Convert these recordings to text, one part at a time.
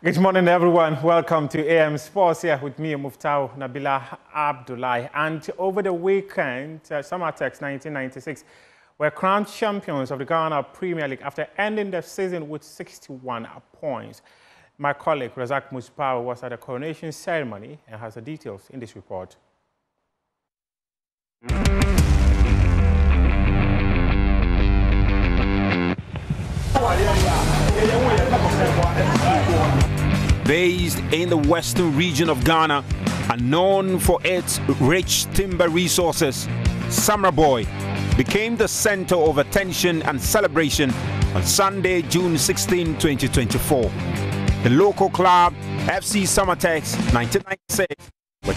Good morning, everyone. Welcome to AM Sports here with me, Muftau Nabila Abdullahi. And over the weekend, uh, Samartex 1996 were crowned champions of the Ghana Premier League after ending the season with 61 points. My colleague Razak Muspaw was at the coronation ceremony and has the details in this report. Based in the western region of Ghana and known for its rich timber resources, Samreboi became the center of attention and celebration on Sunday, June 16, 2024. The local club, FC Samartex 1996, were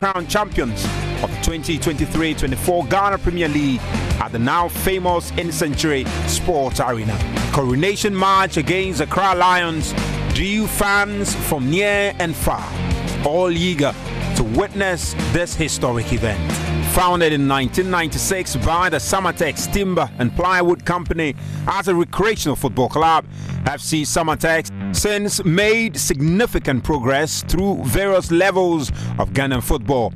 crowned champions of the 2023-24 Ghana Premier League at the now famous Nsenkyire sports arena. Coronation match against the Accra Lions drew fans from near and far, all eager to witness this historic event. Founded in 1996 by the Samartex Timber and Plywood Company as a recreational football club, FC Samartex since made significant progress through various levels of Ghanaian football.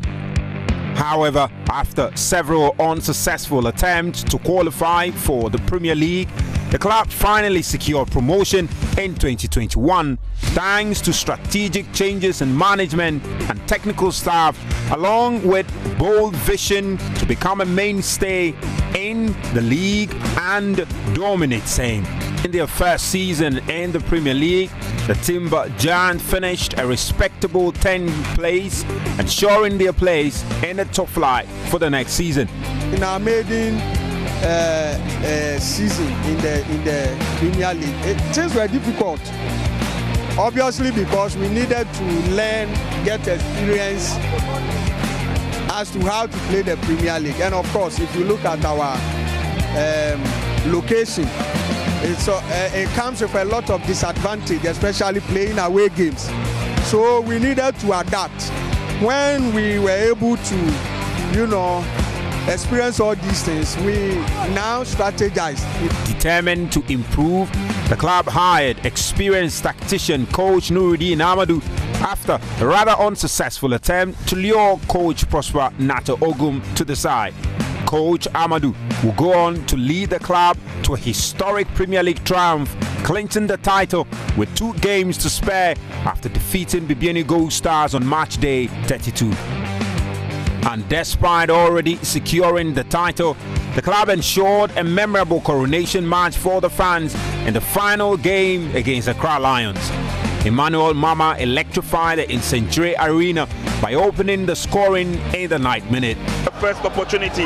However, after several unsuccessful attempts to qualify for the Premier League, the club finally secured promotion in 2021 thanks to strategic changes in management and technical staff, along with bold vision to become a mainstay in the league and dominate same. In their first season in the Premier League, the Timber Giant finished a respectable 10th place, ensuring their place in the top flight for the next season. In our maiden uh, uh, season in the in the Premier League, it, things were difficult. Obviously, because we needed to learn, get experience as to how to play the Premier League, and of course, if you look at our um, location it's, uh, it comes with a lot of disadvantage, especially playing away games. So we needed to adapt. When we were able to, you know, experience all these things, we now strategize. Determined to improve, the club hired experienced tactician coach Nuruddin Amadou after a rather unsuccessful attempt to lure coach Prosper Narteh Ogum to the side. Coach Amadou will go on to lead the club to a historic Premier League triumph, clinching the title with two games to spare after defeating Bibiani Gold Stars on match day 32. And despite already securing the title, the club ensured a memorable coronation match for the fans in the final game against the Accra Lions. Emmanuel Mama electrified the Nsenkyire Arena by opening the scoring in the ninth minute. The first opportunity.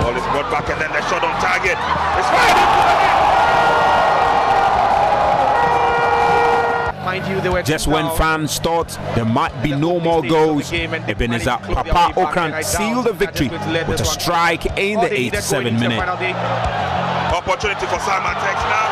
Ball is brought back and then the shot on target. It's Mind you, Just when fans thought there might be no more goals, Ebenezer Papa Okran sealed the victory with a strike in the 87th minute. Opportunity for Samartex now.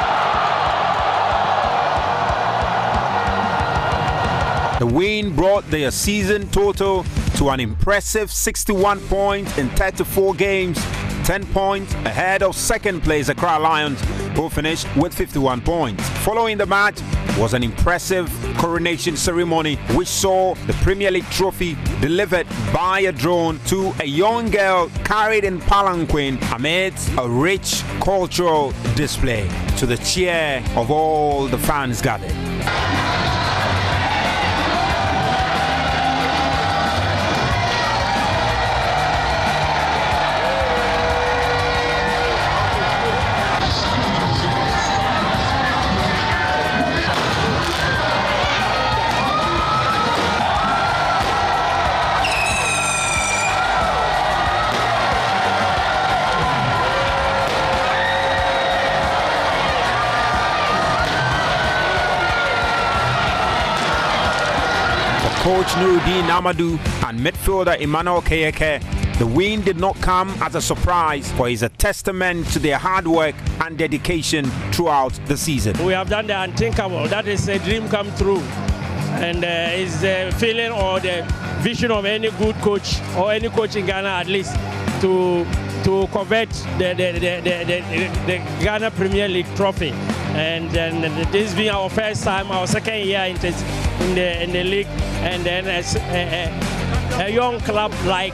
The win brought their season total to an impressive 61 points in 34 games, 10 points ahead of second place Accra Lions, who finished with 51 points. Following the match was an impressive coronation ceremony which saw the Premier League trophy delivered by a drone to a young girl carried in palanquin amidst a rich cultural display to the cheer of all the fans gathered. Coach Nuruddin Amadou and midfielder Emmanuel Keyekeh. The win did not come as a surprise, for it's a testament to their hard work and dedication throughout the season. We have done the unthinkable. That is a dream come true. And uh, it's the feeling or the vision of any good coach or any coach in Ghana at least to to covet the, the, the, the, Ghana Premier League trophy. And this being our first time, our second year in, the, in the league, and then as a, a, a young club like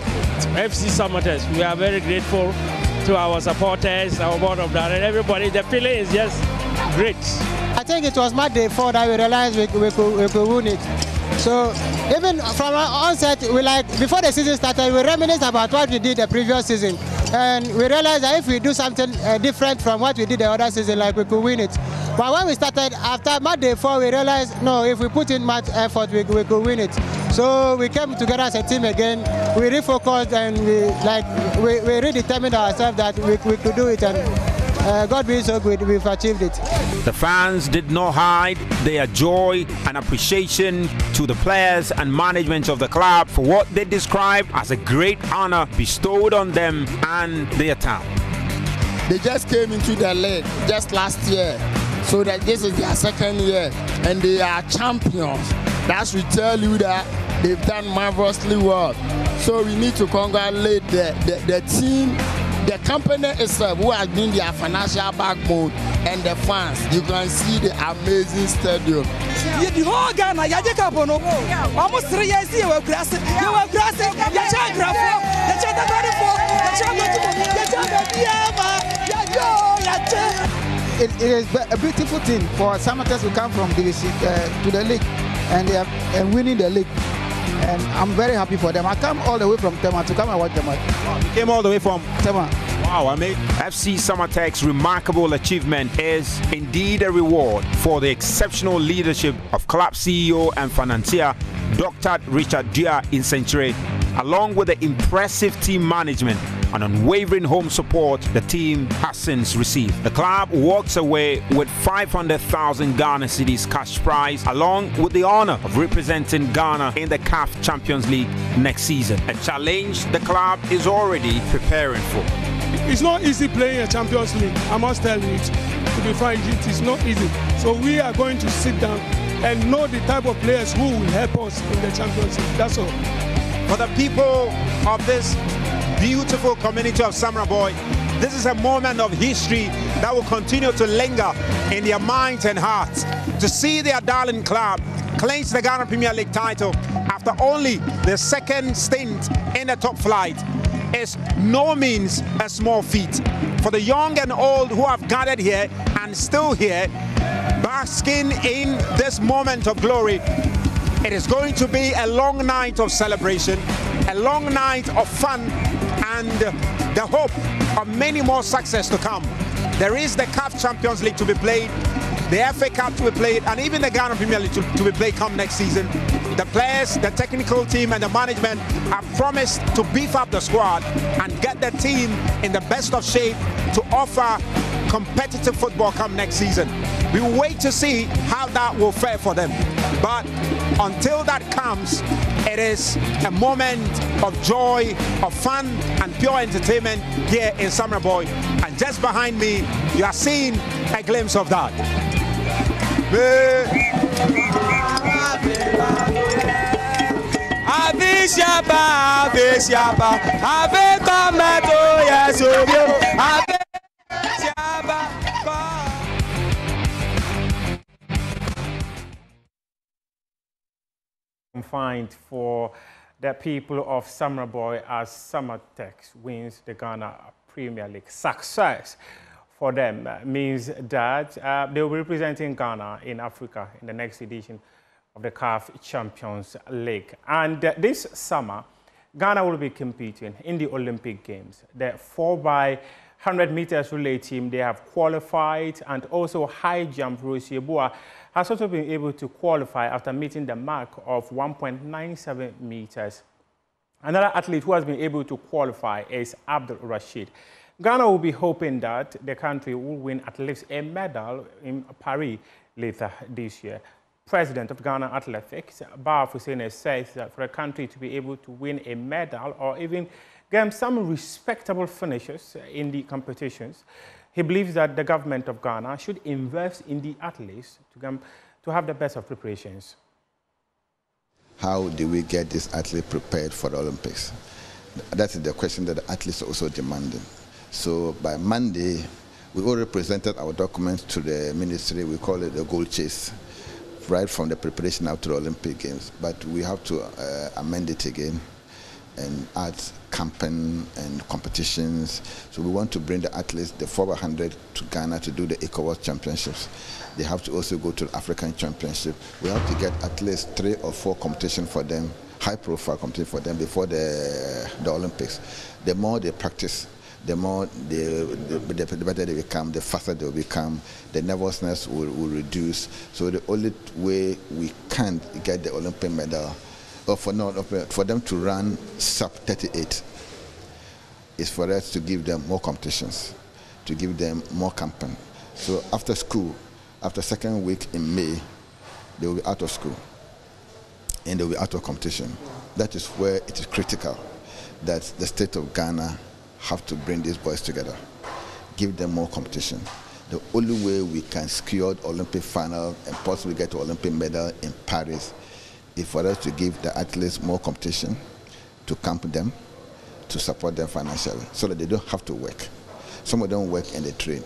FC Samartex, we are very grateful to our supporters, our board of directors, everybody. The feeling is just great. I think it was my day four that we realized we, we, could, we could win it. So even from our onset, we like before the season started, we reminisced about what we did the previous season, and we realized that if we do something uh, different from what we did the other season, like we could win it. But when we started after match day four, we realized no, if we put in much effort, we, we could win it. So we came together as a team again. We refocused and we like we, we redetermined ourselves that we, we could do it and uh, God being so good, we've achieved it. The fans did not hide their joy and appreciation to the players and management of the club for what they described as a great honor bestowed on them and their town. They just came into the league just last year, so that this is their second year, and they are champions. That should tell you that they've done marvelously well. So we need to congratulate the, the, the team the company itself who has been their financial backbone and the fans you can see the amazing stadium. the whole ghana yagye cup no ɔmo sere yɛ si yɛwɔ akurase yɛwɔ akurase yɛkyɛ agrafo yɛkyɛ dabarifo yɛkyɛ agotifo yɛkyɛ babiama yɛyɛ yɛkyɛ. It, it is a beautiful thing for Samatas to come from division uh, to the league and they are and winning the league. And I'm very happy for them. I come all the way from Tema to come and watch them. Wow, you came all the way from Tema. Wow, I mean, FC Samartex's remarkable achievement is indeed a reward for the exceptional leadership of club CEO and financier Dr. Richard Dua in Century, along with the impressive team management and unwavering home support the team has since received. The club walks away with 500,000 Ghana cedis cash prize, along with the honor of representing Ghana in the CAF Champions League next season, a challenge the club is already preparing for. It's not easy playing a Champions League, I must tell you. To be frank, it is not easy. So we are going to sit down and know the type of players who will help us in the Champions League. That's all. For the people of this beautiful community of Samra this is a moment of history that will continue to linger in their minds and hearts. To see their darling club clinch the Ghana Premier League title after only the second stint in the top flight is no means a small feat. For the young and old who have gathered here and still here, basking in this moment of glory, it is going to be a long night of celebration, a long night of fun, and the hope of many more success to come. There is the CAF Champions League to be played, the FA Cup to be played, and even the Ghana Premier League to, to be played come next season. The players, the technical team, and the management have promised to beef up the squad and get the team in the best of shape to offer competitive football come next season. We wait to see how that will fare for them. But until that comes, it is a moment of joy, of fun, and pure entertainment here in Samreboi. And just behind me, you are seeing a glimpse of that. Ave Shaba, Ave Ave Tomato, yes, Find for the people of Boy as Samartex wins the Ghana Premier League. Success for them means that uh, they will be representing Ghana in Africa in the next edition of the CAF Champions League. And uh, this summer, Ghana will be competing in the Olympic Games. The 4 by 100 meters relay team, they have qualified and also high jump Rosie Yeboah has also been able to qualify after meeting the mark of 1.97 meters. Another athlete who has been able to qualify is Abdul Rashid. Ghana will be hoping that the country will win at least a medal in Paris later this year. President of Ghana Athletics, Bawa Fuseini, says that for a country to be able to win a medal or even get some respectable finishes in the competitions, he believes that the government of Ghana should invest in the athletes to, to have the best of preparations. How do we get this athlete prepared for the Olympics? That is the question that the athletes are also demanding. So by Monday, we already presented our documents to the ministry. We call it the gold chase, right from the preparation up to the Olympic Games. But we have to uh, amend it again and add campaign and competitions. So we want to bring the athletes, the 400 to Ghana to do the ECOWAS championships. They have to also go to the African championship. We have to get at least three or four competitions for them, high profile competition for them before the, the Olympics. The more they practice, the more they, the, the, better they become, the faster they will become, the nervousness will, will reduce. So the only way we can get the Olympic medal or for, not, for them to run sub 38 is for us to give them more competitions, to give them more campaign. So after school, after second week in May, they will be out of school and they will be out of competition. That is where it is critical that the state of Ghana have to bring these boys together, give them more competition. The only way we can secure the Olympic final and possibly get to Olympic medal in Paris is for us to give the athletes more competition, to camp them, to support them financially, so that they don't have to work. Some of them work and they train.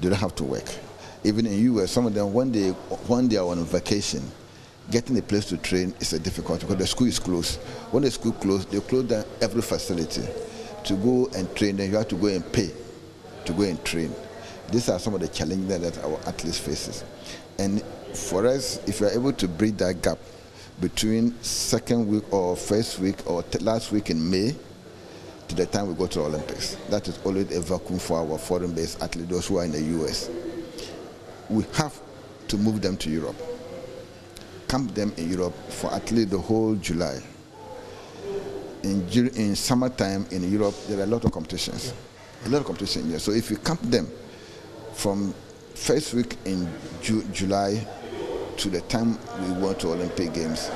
They don't have to work. Even in US, some of them when they when they are on vacation, getting a place to train is a difficult because the school is closed. When the school closed, they close down every facility. To go and train, then you have to go and pay to go and train. These are some of the challenges that our athletes faces. And for us, if we are able to bridge that gap, between second week or first week or last week in May to the time we go to the Olympics. That is always a vacuum for our foreign-based athletes, those who are in the US. We have to move them to Europe, camp them in Europe for at least the whole July. In, in summertime in Europe, there are a lot of competitions, a lot of competition here. So if you camp them from first week in Ju July to the time we want to Olympic Games,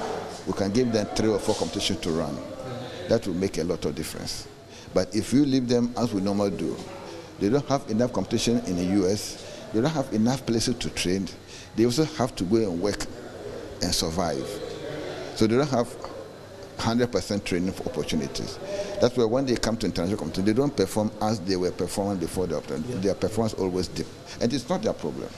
we can give them three or four competitions to run. That will make a lot of difference. But if you leave them as we normally do, they don't have enough competition in the US, they don't have enough places to train, they also have to go and work and survive. So they don't have 100% training opportunities. That's why when they come to international competition, they don't perform as they were performing before the opportunity. Their performance always dip. And it's not their problem.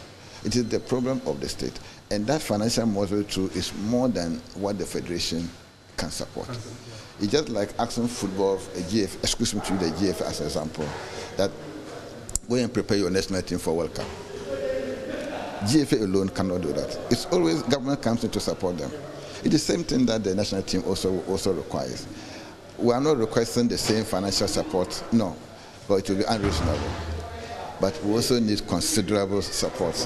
It is the problem of the state. And that financial model too is more than what the federation can support. It's just like asking football, a GF, excuse me to the GF as an example, that go and prepare your national team for World Cup. GFA alone cannot do that. It's always government comes in to support them. It's the same thing that the national team also also requires. We are not requesting the same financial support, no, but it will be unreasonable. But we also need considerable support